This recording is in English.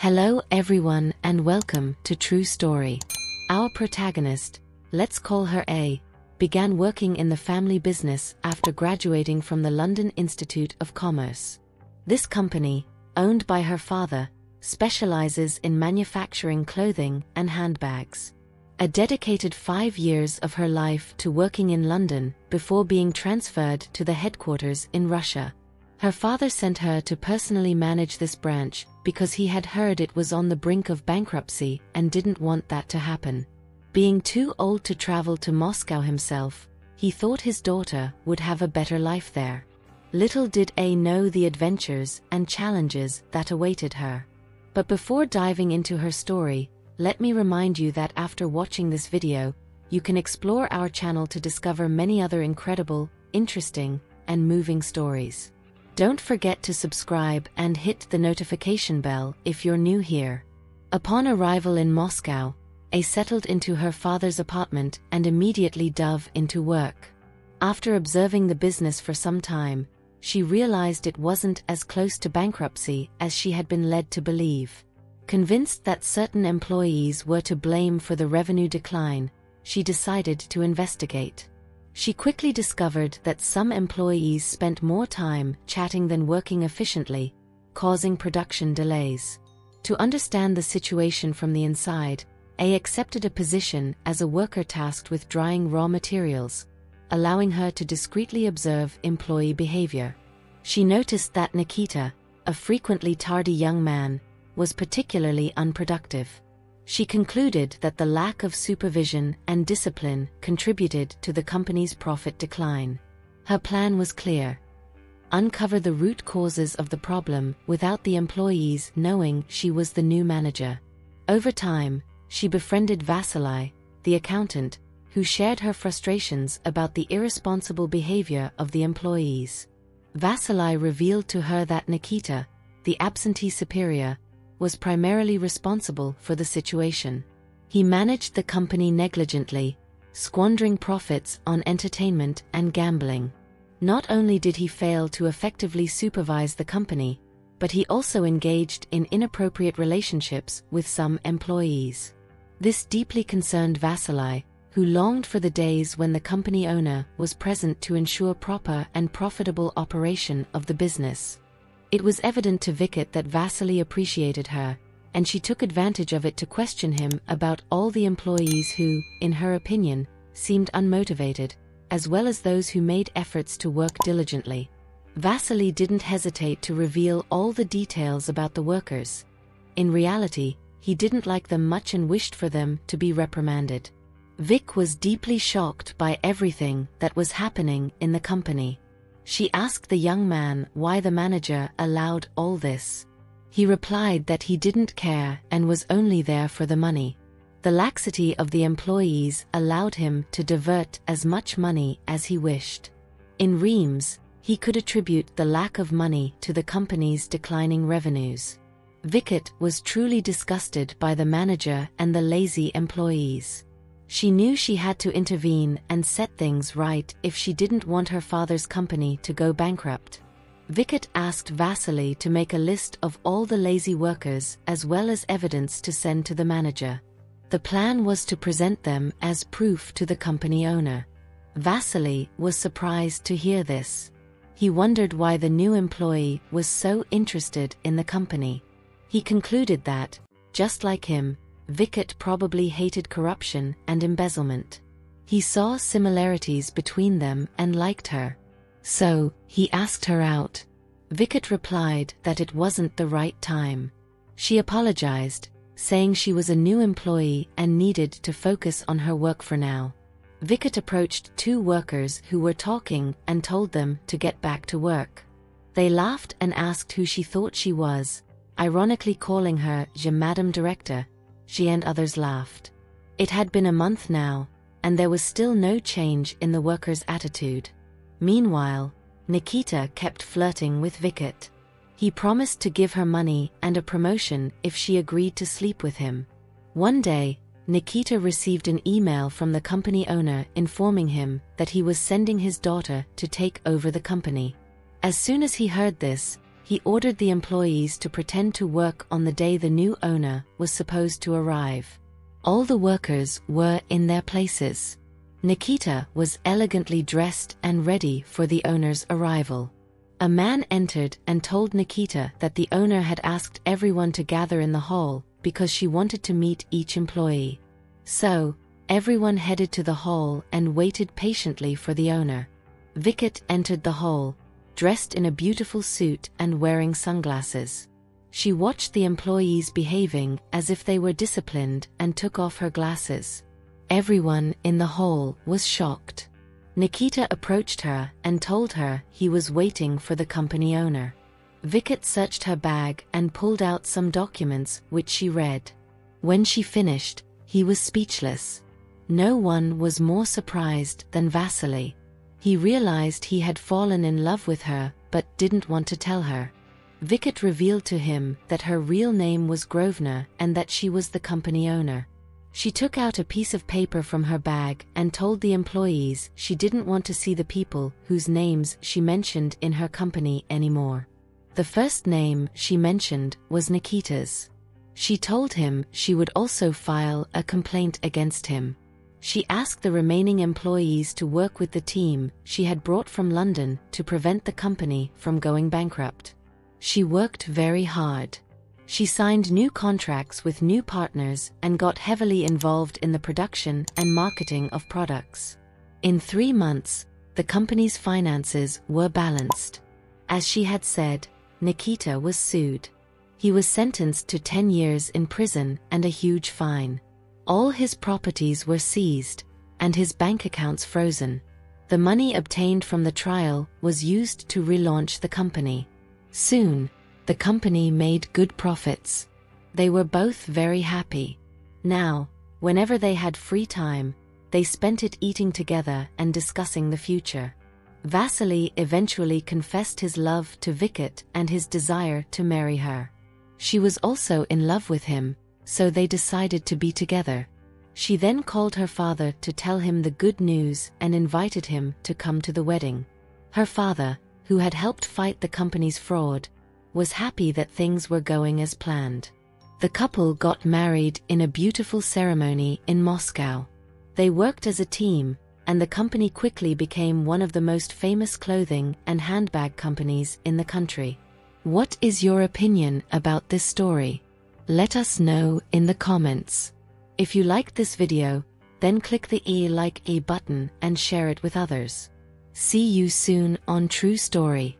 Hello everyone and welcome to True Story. Our protagonist, let's call her A, began working in the family business after graduating from the London Institute of Commerce. This company, owned by her father, specializes in manufacturing clothing and handbags. A dedicated five years of her life to working in London before being transferred to the headquarters in Russia. Her father sent her to personally manage this branch because he had heard it was on the brink of bankruptcy and didn't want that to happen. Being too old to travel to Moscow himself, he thought his daughter would have a better life there. Little did A know the adventures and challenges that awaited her. But before diving into her story, let me remind you that after watching this video, you can explore our channel to discover many other incredible, interesting, and moving stories. Don't forget to subscribe and hit the notification bell if you're new here. Upon arrival in Moscow, A settled into her father's apartment and immediately dove into work. After observing the business for some time, she realized it wasn't as close to bankruptcy as she had been led to believe. Convinced that certain employees were to blame for the revenue decline, she decided to investigate. She quickly discovered that some employees spent more time chatting than working efficiently, causing production delays. To understand the situation from the inside, A accepted a position as a worker tasked with drying raw materials, allowing her to discreetly observe employee behavior. She noticed that Nikita, a frequently tardy young man, was particularly unproductive. She concluded that the lack of supervision and discipline contributed to the company's profit decline. Her plan was clear. Uncover the root causes of the problem without the employees knowing she was the new manager. Over time, she befriended Vasily, the accountant, who shared her frustrations about the irresponsible behavior of the employees. Vasily revealed to her that Nikita, the absentee superior, was primarily responsible for the situation. He managed the company negligently, squandering profits on entertainment and gambling. Not only did he fail to effectively supervise the company, but he also engaged in inappropriate relationships with some employees. This deeply concerned Vasily, who longed for the days when the company owner was present to ensure proper and profitable operation of the business. It was evident to Vikut that Vasily appreciated her, and she took advantage of it to question him about all the employees who, in her opinion, seemed unmotivated, as well as those who made efforts to work diligently. Vasily didn't hesitate to reveal all the details about the workers. In reality, he didn't like them much and wished for them to be reprimanded. Vic was deeply shocked by everything that was happening in the company. She asked the young man why the manager allowed all this. He replied that he didn't care and was only there for the money. The laxity of the employees allowed him to divert as much money as he wished. In Reims, he could attribute the lack of money to the company's declining revenues. Vikut was truly disgusted by the manager and the lazy employees. She knew she had to intervene and set things right if she didn't want her father's company to go bankrupt. Vikut asked Vasily to make a list of all the lazy workers as well as evidence to send to the manager. The plan was to present them as proof to the company owner. Vasily was surprised to hear this. He wondered why the new employee was so interested in the company. He concluded that, just like him, Vikut probably hated corruption and embezzlement. He saw similarities between them and liked her. So, he asked her out. Vikut replied that it wasn't the right time. She apologized, saying she was a new employee and needed to focus on her work for now. Vikut approached two workers who were talking and told them to get back to work. They laughed and asked who she thought she was, ironically calling her Je Madame Director, she and others laughed. It had been a month now, and there was still no change in the workers' attitude. Meanwhile, Nikita kept flirting with Vikut. He promised to give her money and a promotion if she agreed to sleep with him. One day, Nikita received an email from the company owner informing him that he was sending his daughter to take over the company. As soon as he heard this, he ordered the employees to pretend to work on the day the new owner was supposed to arrive. All the workers were in their places. Nikita was elegantly dressed and ready for the owner's arrival. A man entered and told Nikita that the owner had asked everyone to gather in the hall because she wanted to meet each employee. So, everyone headed to the hall and waited patiently for the owner. Vicat entered the hall, dressed in a beautiful suit and wearing sunglasses. She watched the employees behaving as if they were disciplined and took off her glasses. Everyone in the hall was shocked. Nikita approached her and told her he was waiting for the company owner. Vicat searched her bag and pulled out some documents which she read. When she finished, he was speechless. No one was more surprised than Vasily. He realized he had fallen in love with her but didn't want to tell her. Vicat revealed to him that her real name was Grosvenor and that she was the company owner. She took out a piece of paper from her bag and told the employees she didn't want to see the people whose names she mentioned in her company anymore. The first name she mentioned was Nikita's. She told him she would also file a complaint against him. She asked the remaining employees to work with the team she had brought from London to prevent the company from going bankrupt. She worked very hard. She signed new contracts with new partners and got heavily involved in the production and marketing of products. In three months, the company's finances were balanced. As she had said, Nikita was sued. He was sentenced to 10 years in prison and a huge fine. All his properties were seized, and his bank accounts frozen. The money obtained from the trial was used to relaunch the company. Soon, the company made good profits. They were both very happy. Now, whenever they had free time, they spent it eating together and discussing the future. Vasily eventually confessed his love to Vicat and his desire to marry her. She was also in love with him, so they decided to be together. She then called her father to tell him the good news and invited him to come to the wedding. Her father, who had helped fight the company's fraud, was happy that things were going as planned. The couple got married in a beautiful ceremony in Moscow. They worked as a team, and the company quickly became one of the most famous clothing and handbag companies in the country. What is your opinion about this story? Let us know in the comments. If you liked this video, then click the e like a button and share it with others. See you soon on True Story.